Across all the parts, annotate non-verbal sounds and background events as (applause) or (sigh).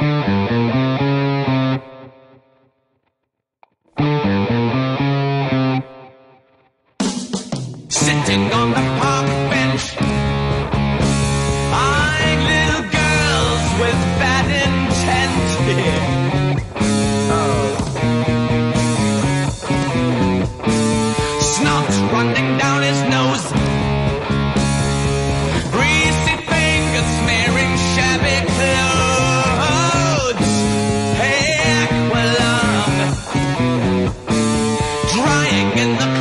Mm-hmm. Drying in the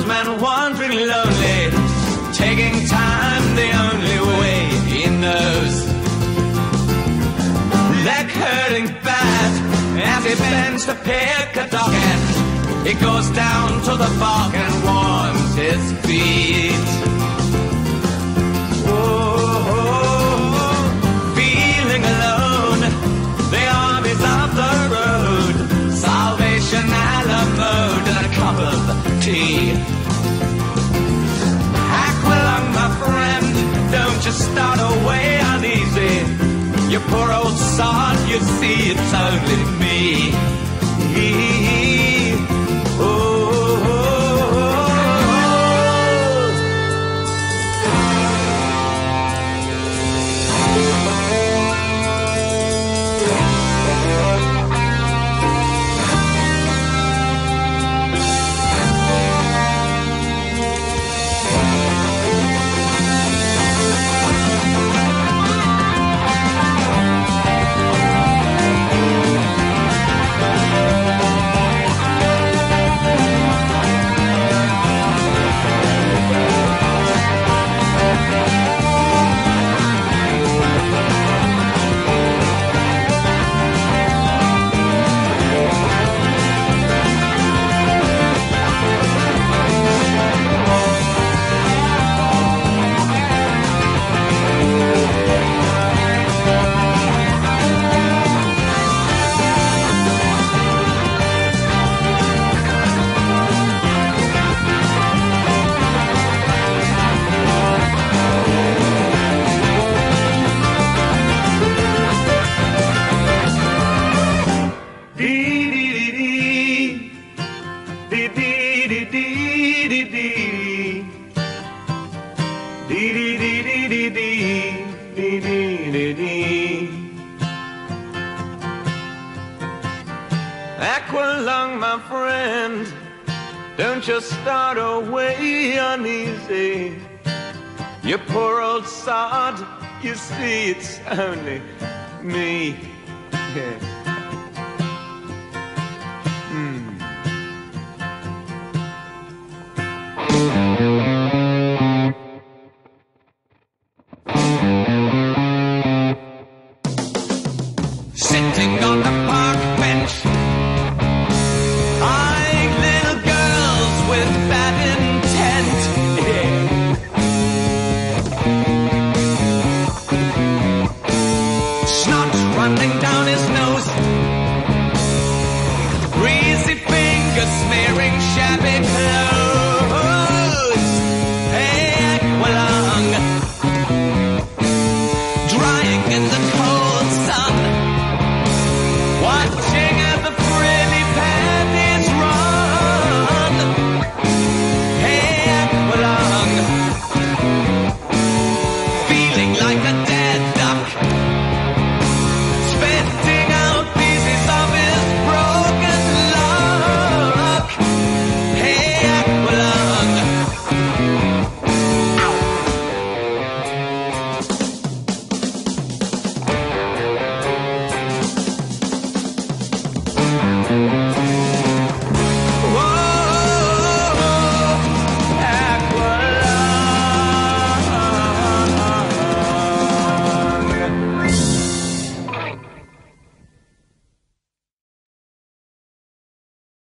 old man wandering lonely, taking time the only way he knows. Leg hurting bad as he bends to pick a docket. He goes down to the park and warms his feet. tea. Aqualung, my friend, don't you start away uneasy. You poor old sod, you see, it's only me. dee dee dee dee. Aqualung, my friend, don't you start away uneasy. You poor old sod, you see, it's only me. Yeah. (laughs)